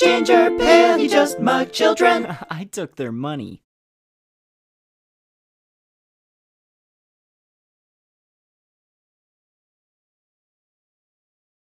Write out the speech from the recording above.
Ginger pale, he just mugged children. I took their money.